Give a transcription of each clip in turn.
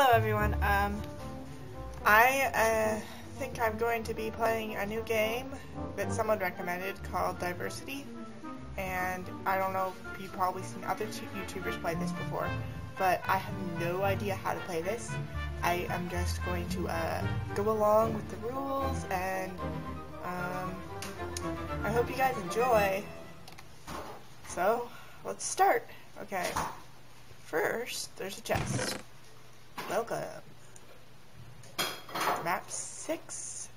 Hello everyone. Um, I uh, think I'm going to be playing a new game that someone recommended called Diversity. And I don't know if you've probably seen other YouTubers play this before, but I have no idea how to play this. I am just going to uh, go along with the rules and um, I hope you guys enjoy. So, let's start. Okay. First, there's a chest. Welcome. Map 6.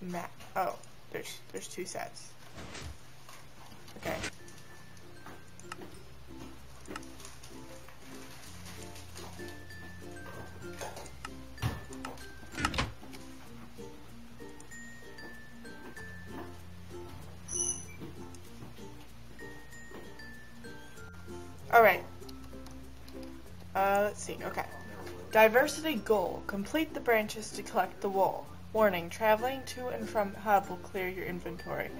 Map. Oh, there's there's two sets. Okay. Alright. Uh, let's see. Okay. Diversity goal. Complete the branches to collect the wool. Warning, traveling to and from hub will clear your inventory.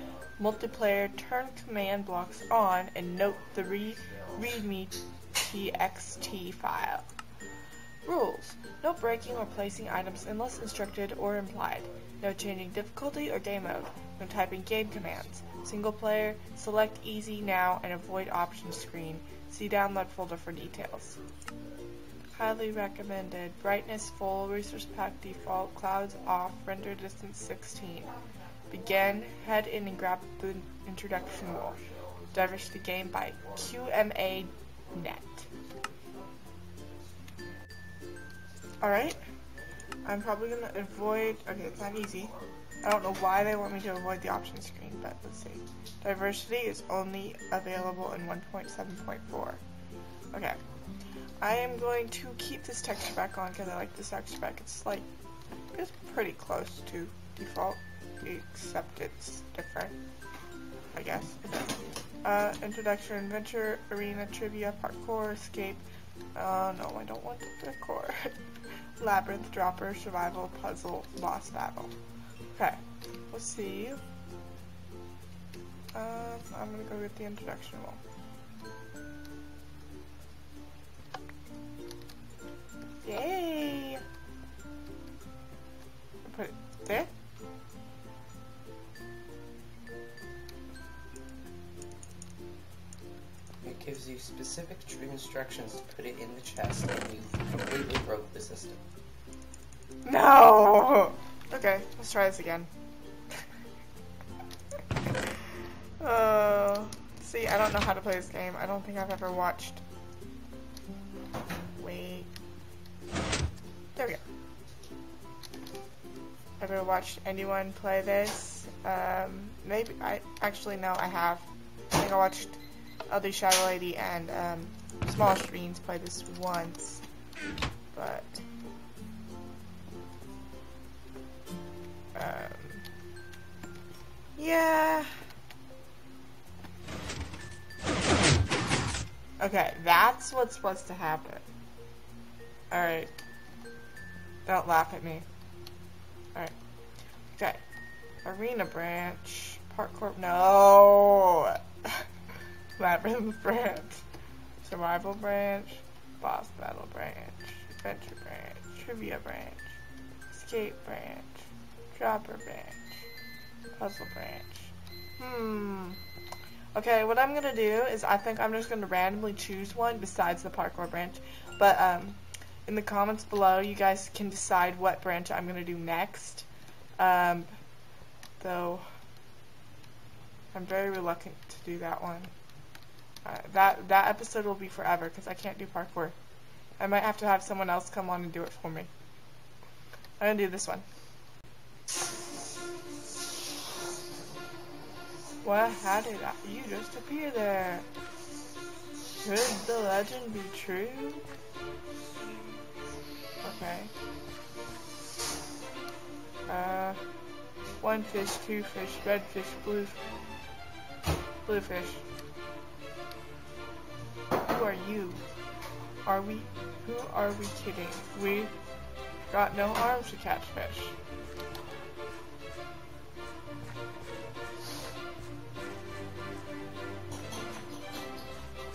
Multiplayer, turn command blocks on and note the re readme txt file. Rules. No breaking or placing items unless instructed or implied. No changing difficulty or game mode. No typing game commands. Single player, select easy now and avoid options screen. See download folder for details. Highly recommended. Brightness full, resource pack default, clouds off, render distance 16. Begin, head in and grab the introduction wall. Diversity game by QMA Net. Alright. I'm probably gonna avoid, okay, it's not easy. I don't know why they want me to avoid the option screen, but let's see. Diversity is only available in 1.7.4. Okay. I am going to keep this texture pack on because I like this texture pack. It's like, it's pretty close to default, except it's different, I guess. Uh, introduction, adventure, arena, trivia, parkour, escape. Oh no, I don't want the parkour. Labyrinth, dropper, survival, puzzle, boss battle. Okay, let's see. Um, I'm gonna go with the introduction one. Yay! Put it there. It gives you specific instructions to put it in the chest, and you completely broke the system. No! Okay, let's try this again. uh, see, I don't know how to play this game. I don't think I've ever watched. Ever watched anyone play this? Um, maybe I actually no, I have. I think I watched other Shadow Lady and um, Smallishbeans play this once, but um, yeah. Okay, that's what's supposed to happen. Alright. Don't laugh at me. Alright. Okay. Arena branch. Parkour. No! Labyrinth branch. Survival branch. Boss battle branch. Adventure branch. Trivia branch. Escape branch. Dropper branch. Puzzle branch. Hmm. Okay, what I'm gonna do is I think I'm just gonna randomly choose one besides the parkour branch. But um in the comments below, you guys can decide what branch I'm going to do next. Um, though, I'm very reluctant to do that one. Uh, that, that episode will be forever because I can't do parkour. I might have to have someone else come on and do it for me. I'm going to do this one. What? How did I, you just appear there? Could the legend be true? Okay. Uh, one fish, two fish, red fish, blue, blue fish. Who are you? Are we, who are we kidding? We got no arms to catch fish.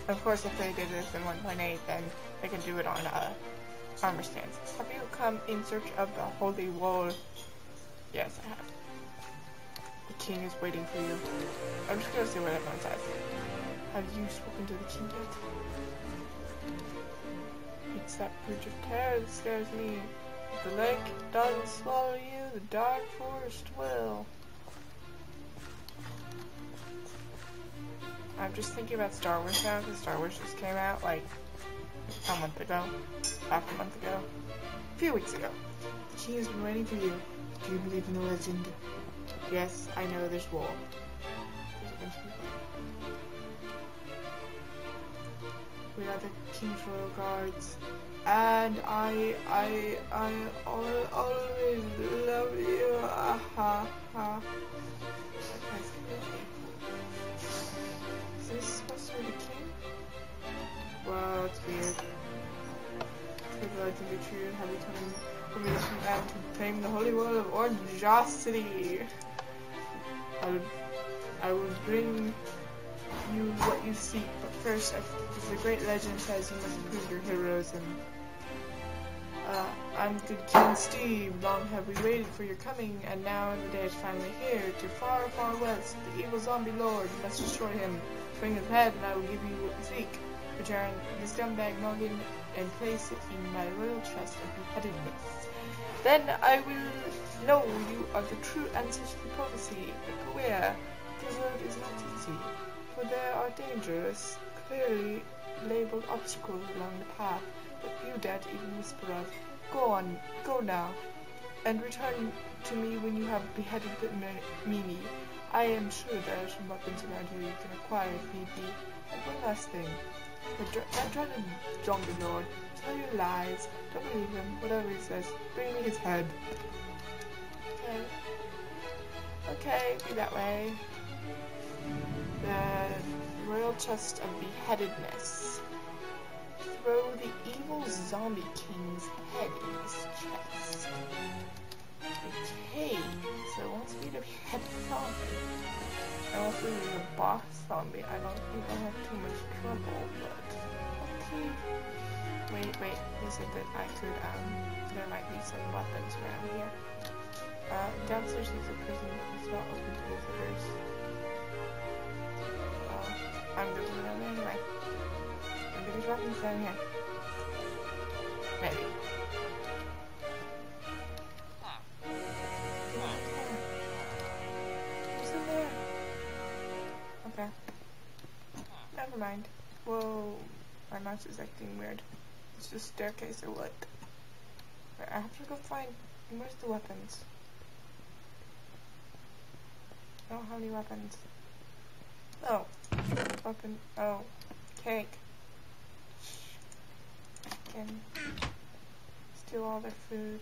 Of course, if they did this in 1.8, then they can do it on, uh, armor stands. Have you come in search of the holy wall? Yes, I have. The king is waiting for you. I'm just gonna see what everyone says. Have you spoken to the king yet? It's that bridge of terror that scares me. If the lake doesn't swallow you, the dark forest will. I'm just thinking about Star Wars now because Star Wars just came out like a month ago, half a month ago, a few weeks ago. The king has been waiting for you. Do you believe in the legend? Yes, I know there's war. We are the king's royal guards, and I, I, I al- always love you. Ah, ha, ha. Is this supposed to be the king? Wow, it's weird. Could legend be true? and Have you come for me to to claim the holy world of Orangosity? I would, I will bring you what you seek, but first, as the great legend says, you must prove your heroism. Uh, I'm good King Steve. Long have we waited for your coming, and now the day is finally here. To far, far west, the evil zombie lord. Must destroy him. Bring his head, and I will give you what you seek. Return the scumbag Noggin and place it in my royal chest of beheadedness. Then I will know you are the true the prophecy. But beware, the road is not easy, for there are dangerous, clearly labeled obstacles along the path that few dare even whisper of. Go on, go now, and return to me when you have beheaded the Mimi. I am sure there are some weapons around here you can acquire if need be. And one last thing. The dr- that dreaded zombie lord. Tell you lies. Don't believe him. Whatever he says. Bring me his head. Okay. Okay, be that way. The royal chest of beheadedness. Throw the evil zombie king's head in his chest. Okay, so me to behead the zombie. And also there's a boss zombie. I don't think I'll have too much trouble, but okay. Wait, wait, is it that I could, um, there might be some weapons around here. Uh, downstairs is a prison, it's not open to visitors. Uh, I'm with them anyway. Maybe there's weapons down here. Maybe. Never mind. Whoa. My mouse is acting weird. It's just staircase or what? I have to go find. Where's the weapons? I don't have any weapons. Oh. Weapon. Oh. Cake. Can steal all their food.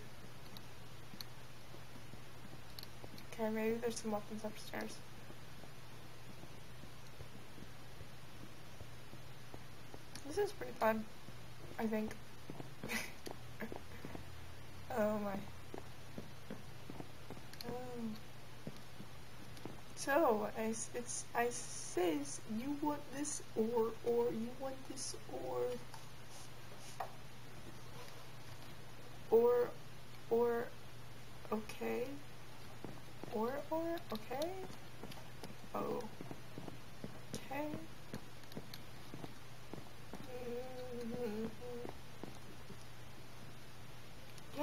Okay, maybe there's some weapons upstairs. This is pretty fun, I think. oh my. Oh. So, I, it's, I says you want this or, or you want this or, or, or, okay, or, or, okay, oh, okay.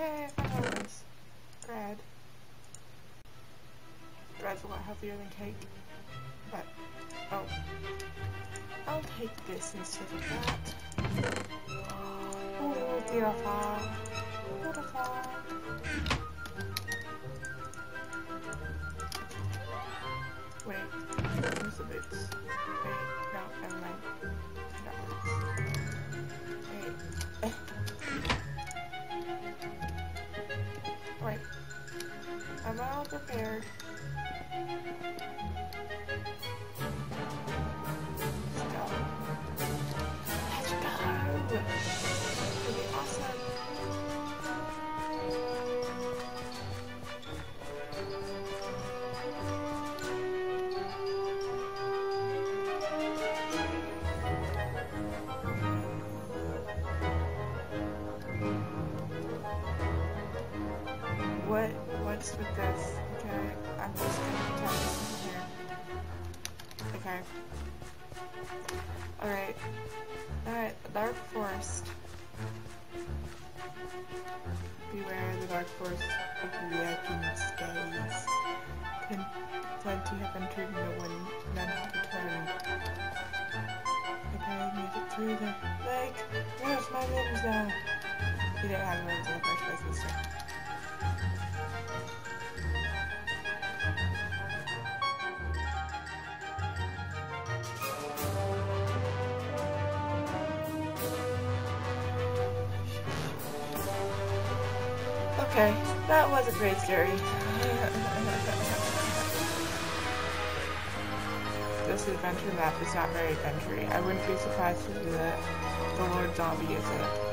Yay, weapons. Bread. Bread's a lot healthier than cake. But, oh. I'll take this instead of that. Oh, beautiful. Beautiful. Wait, where's the boots? Wait, no, never mind. I'm all prepared. Okay, that wasn't very scary. this adventure map is not very adventure I wouldn't be surprised if the, the Lord Zombie is it.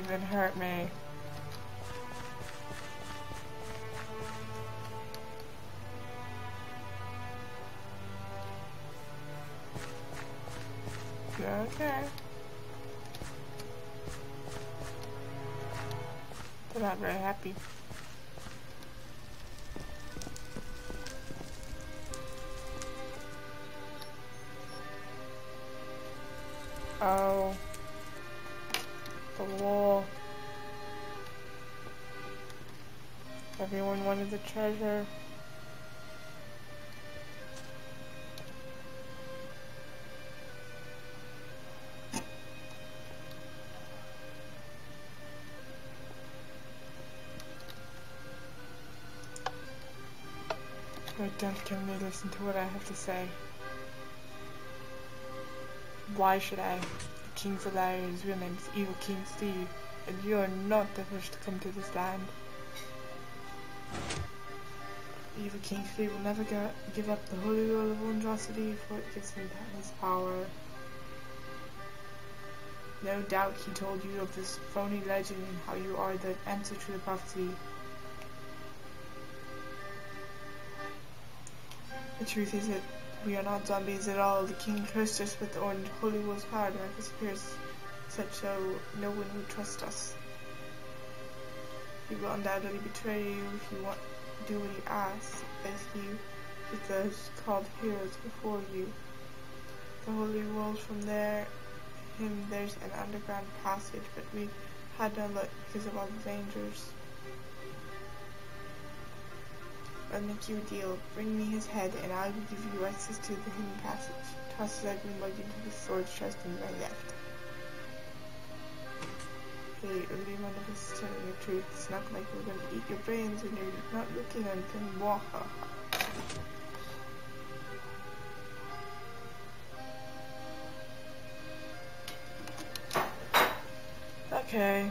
Even hurt me. Okay. They're not very happy. Oh. The wall. Everyone wanted the treasure. Wait, don't kill me, listen to what I have to say. Why should I? King Valeria's real name is Evil King Steve, and you are not the first to come to this land. Evil King Steve will never give up the holy rule of wondrosity, for it gives him his power. No doubt he told you of this phony legend and how you are the answer to the prophecy. The truth is that we are not zombies at all. The king cursed us with the orange holy war's power to make us appear as such so no one would trust us. He will undoubtedly betray you if you want do what he asks, as he with those called heroes before you. The holy world from there him there's an underground passage, but we had no luck because of all the dangers. I'll make you a deal. Bring me his head, and I will give you access to the hidden passage. Toss his ugly mug into the sword's chest on my left. Hey, early one of us is telling the truth. It's not like we're gonna eat your brains and you're not looking at them. Waha. Okay.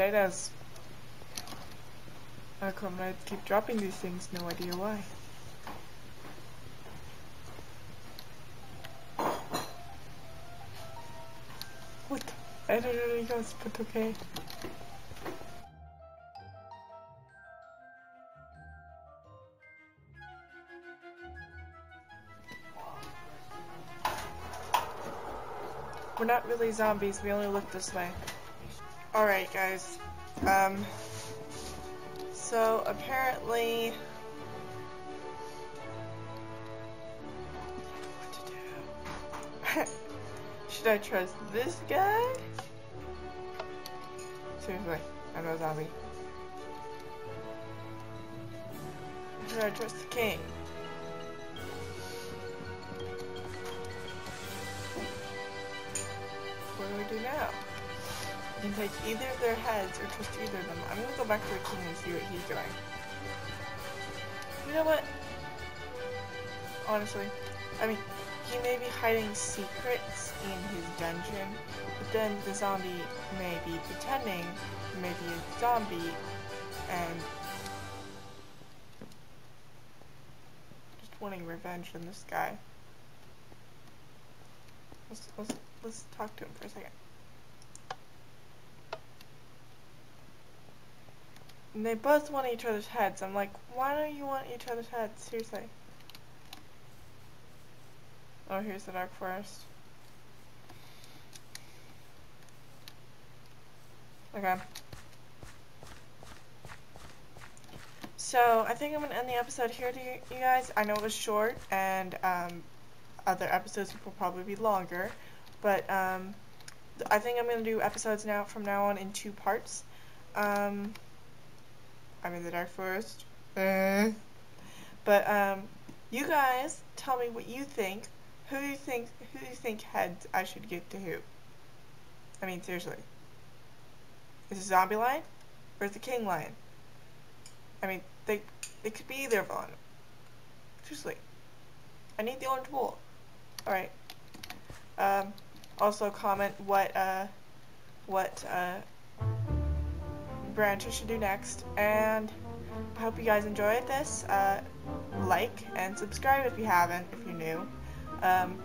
Potatoes. How come I keep dropping these things? No idea why. What? I don't know what goes, but okay. We're not really zombies, we only look this way. Alright guys, um, so apparently, what to do? Should I trust this guy? Seriously, I'm no zombie. Should I trust the king? What do we do now? You take either of their heads or twist either of them. I'm gonna go back to the king and see what he's doing. You know what? Honestly, I mean, he may be hiding secrets in his dungeon, but then the zombie may be pretending he may be a zombie and just wanting revenge on this guy. Let's, let's, let's talk to him for a second. And they both want each other's heads. I'm like, why don't you want each other's heads? Seriously. Oh, here's the Dark Forest. Okay. So, I think I'm going to end the episode here, to you guys. I know it was short, and um, other episodes will probably be longer, but um, I think I'm going to do episodes now from now on in two parts. Um, I'm in the Dark Forest. Uh, but um, you guys tell me what you think. Who do you think? Who do you think heads I should give to who? I mean, seriously. Is it Zombie Lion or is it King Lion? I mean, they it could be either them. Seriously. I need the orange wool. Alright. Um, also comment what, uh, what, uh, branch I should do next. And I hope you guys enjoyed this. Uh, like and subscribe if you haven't, if you're new. Um!